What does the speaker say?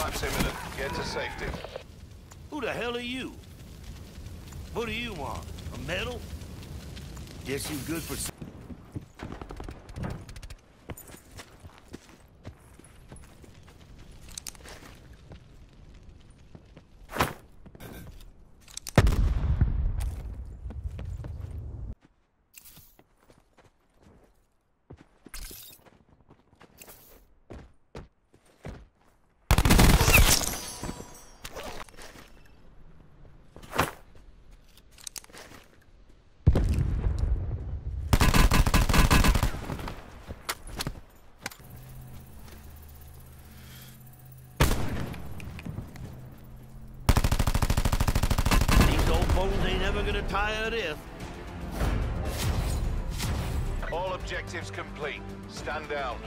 Life's imminent. Get to safety. Who the hell are you? What do you want? A medal? Guess you good for... something. Bones ain't ever gonna tire of this. All objectives complete. Stand down.